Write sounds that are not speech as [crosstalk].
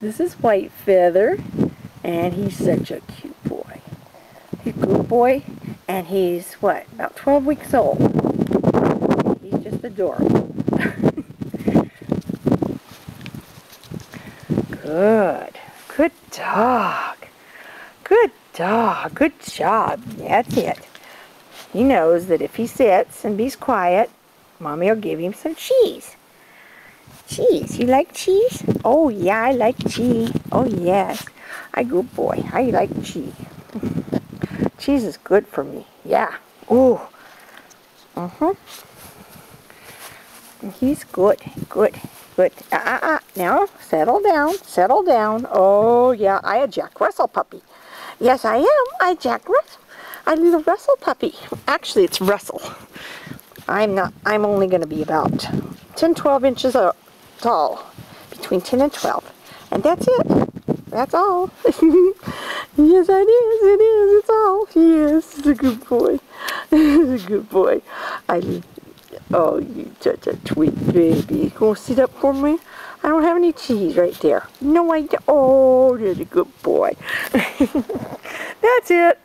This is White Feather, and he's such a cute boy. He's a good boy, and he's, what, about 12 weeks old. He's just adorable. [laughs] good. Good dog. Good dog. Good job. That's it. He knows that if he sits and be quiet, Mommy will give him some cheese. Cheese. You like cheese? Oh, yeah, I like cheese. Oh, yes. I good boy. I like cheese. [laughs] cheese is good for me. Yeah. Ooh. Uh-huh. He's good. Good. Good. Uh-uh-uh. Now, settle down. Settle down. Oh, yeah. I a Jack Russell puppy. Yes, I am. I Jack Russell. I little Russell puppy. Actually, it's Russell. I'm not, I'm only going to be about 10, 12 inches tall, between 10 and 12. And that's it. That's all. [laughs] yes, it is. It is. It's all. Yes, it's a good boy. [laughs] it's a good boy. I, oh, you such a sweet baby. You to sit up for me? I don't have any cheese right there. No, I. Oh, you're a good boy. [laughs] that's it.